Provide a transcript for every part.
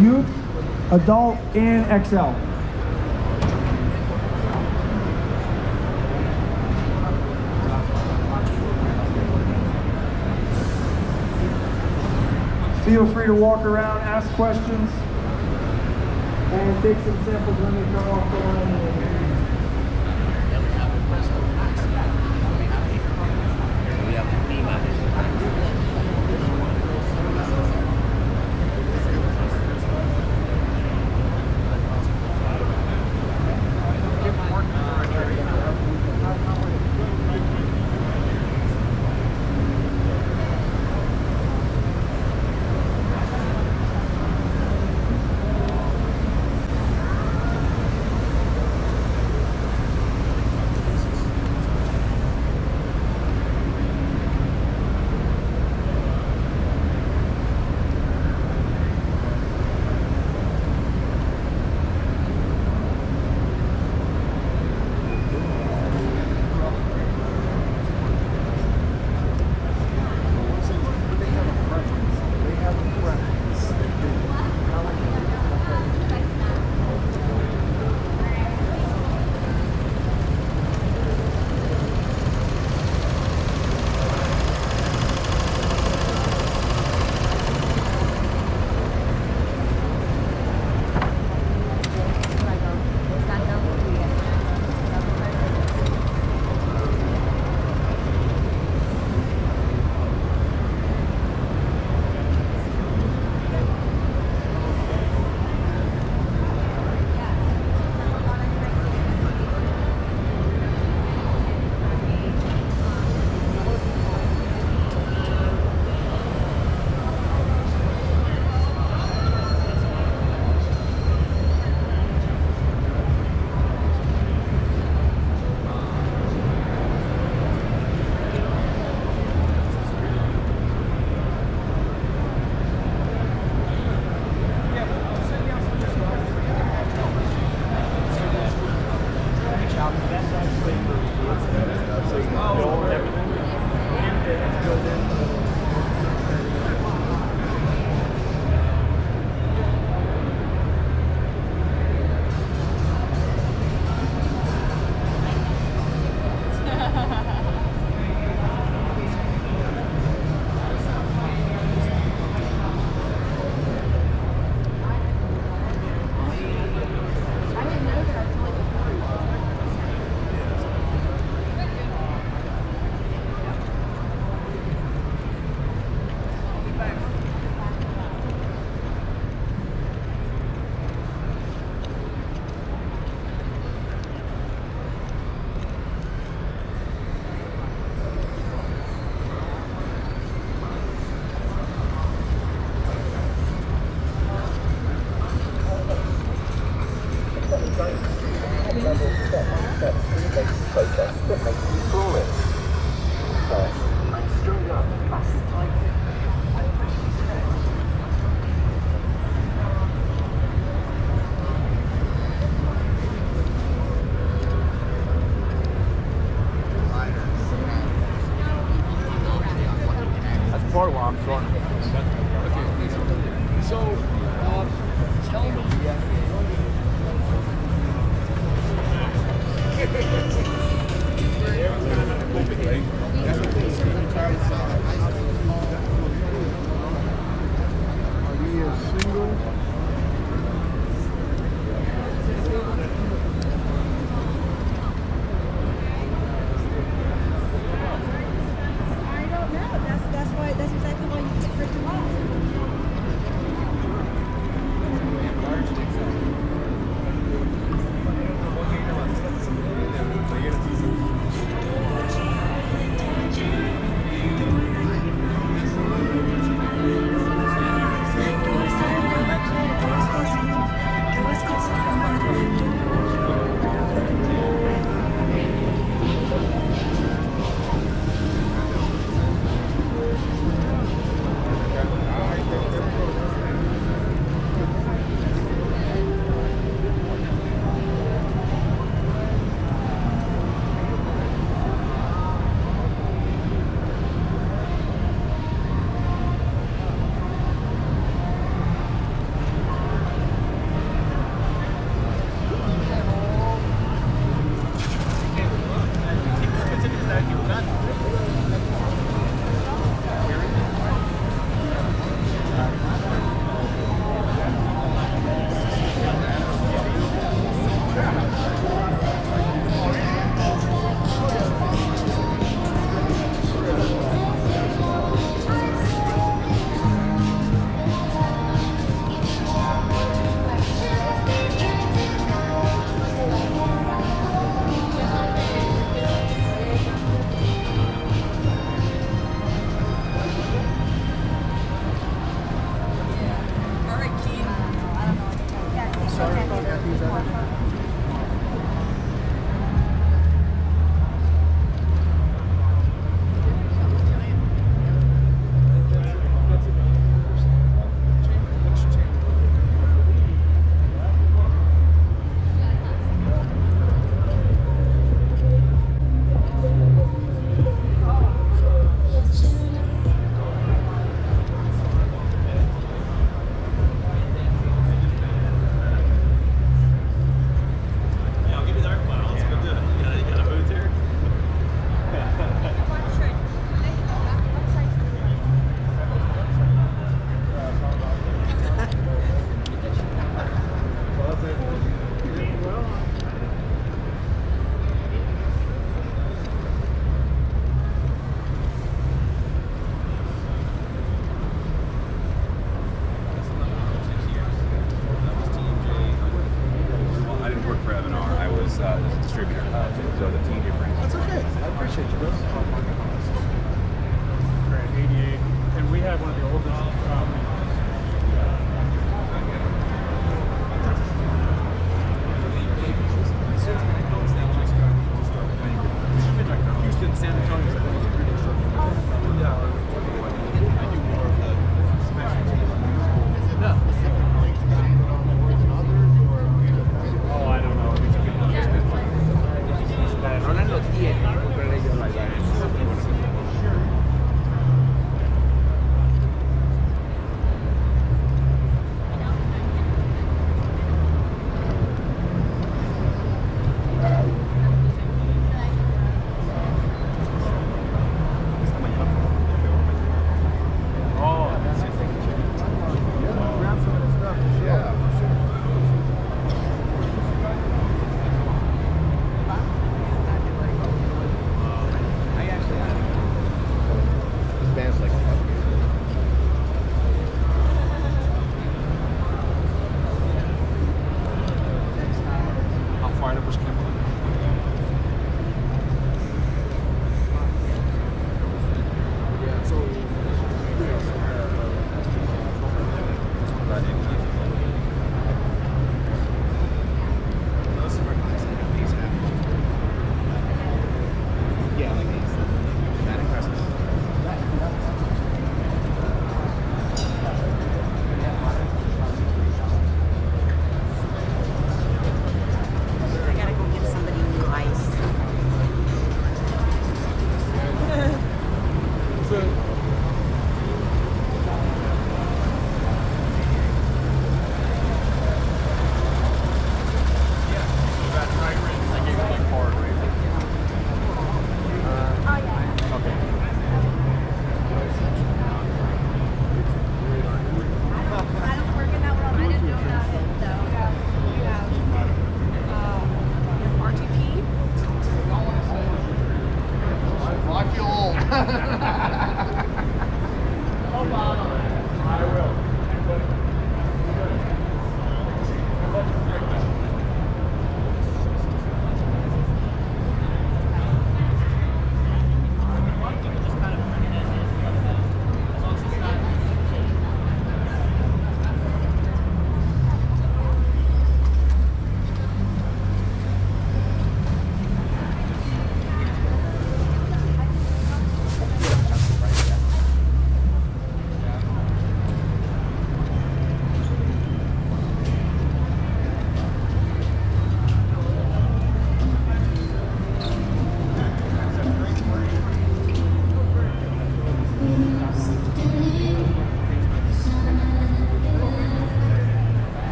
youth, adult, and XL. Feel free to walk around, ask questions, and take some samples when they come off the line.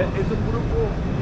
Es un grupo Take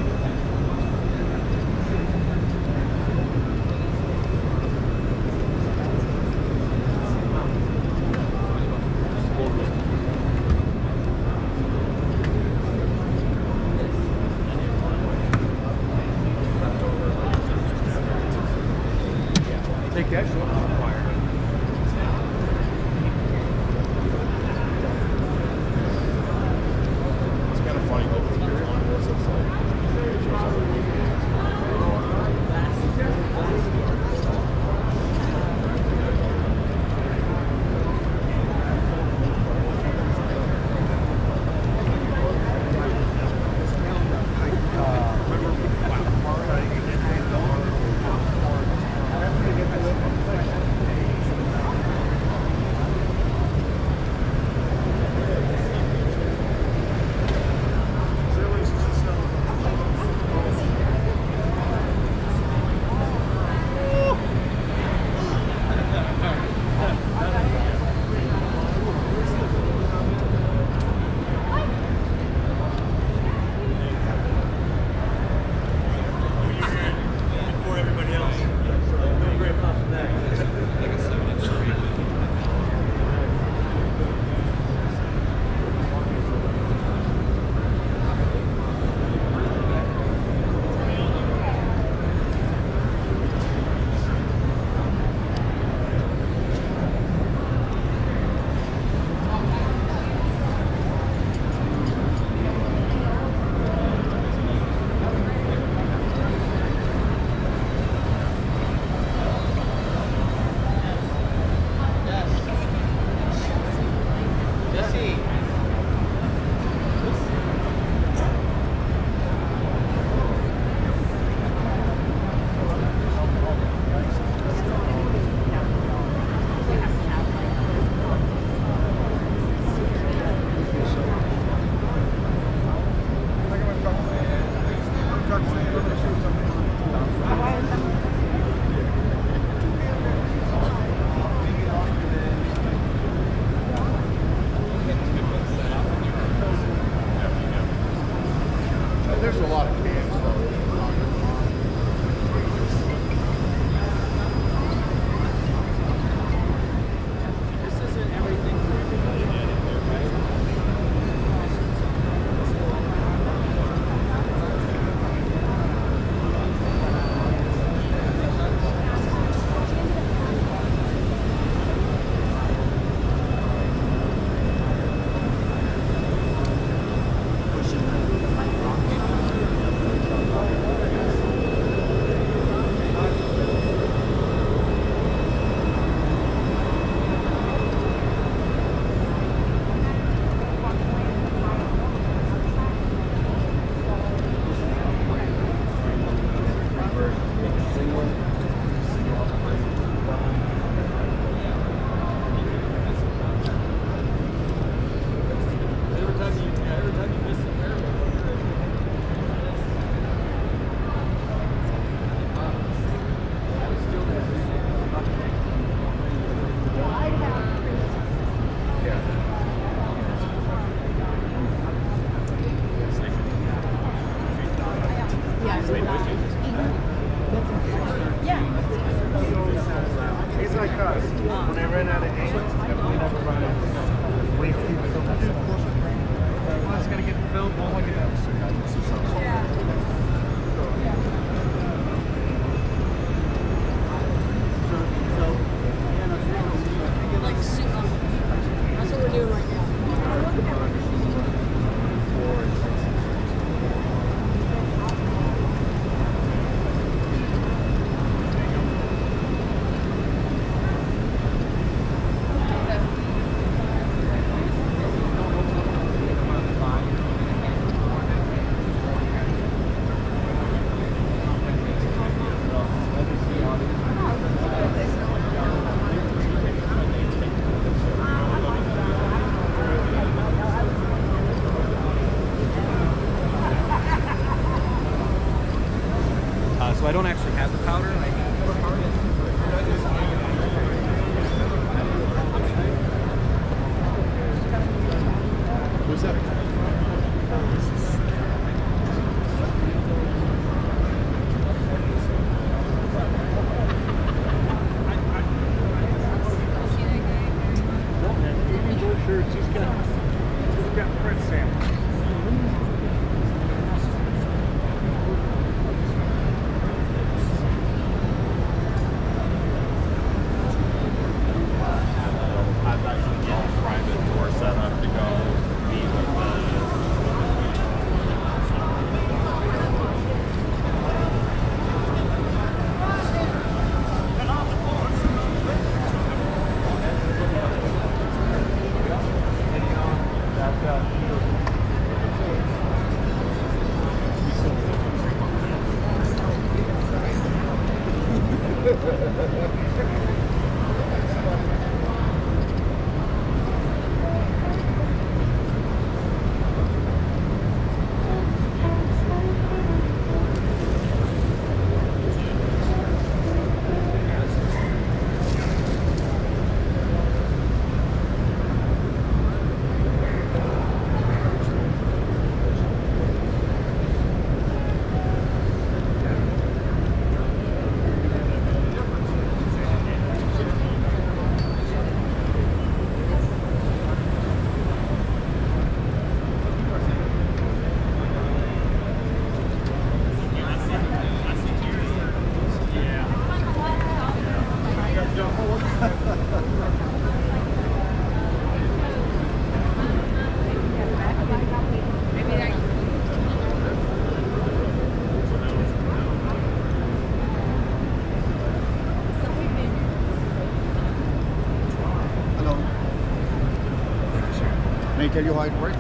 Tell you how it works?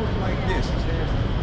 goes like this.